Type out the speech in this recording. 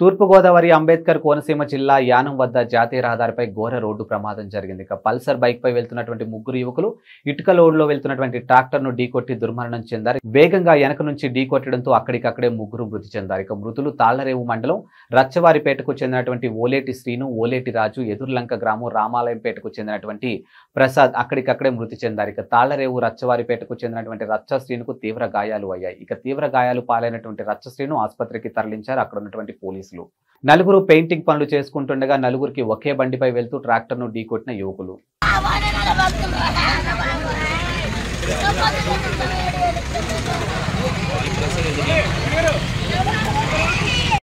తూర్పుగోదావరి అంబేద్కర్ కోనసీమ జిల్లా యానం వద్ద జాతీయ రహదారిపై ఘోర రోడ్డు ప్రమాదం జరిగింది. ఇక పల్సర్ బైక్ పై వెళ్తున్నటువంటి ముగ్గురు యువకులు ఇటుక లోడ్లో వెళ్తున్నటువంటి ట్రాక్టర్ను ఢీకొట్టి దుర్మరణం చెందారు. వేగంగా వెనక నుంచి ఢీకొట్టడంతో అక్కడికక్కడే ముగ్గురు మృతి చెందారు. ఇక మృతులు తాళ్ళరేవు మండలం రచ్చవారిపేటకు చెందినటువంటి ఓలేటి శ్రీను ఓలేటి రాజు ఎదుర్లంక గ్రామం రామాలయంపేటకు చెందినటువంటి ప్రసాద్ అక్కడికక్కడే మృతి చెందారు. ఇక తాళ్ళరేవు రచ్చవారిపేటకు చెందినటువంటి రచ్చ శ్రీనుకు తీవ్ర గాయాలు అయ్యాయి. ఇక తీవ్ర గాయాలు పాలైనటువంటి రచ్చ శ్రీను ఆసుపత్రికి తరలించారు. అక్కడ ఉన్నటువంటి పోలీసులు. నలుగురు పెయింటింగ్ పనులు చేసుకుంటుండగా నలుగురికి ఒకే బండిపై వెళ్తూ ట్రాక్టర్ను ఢీకొట్టిన యువకులు.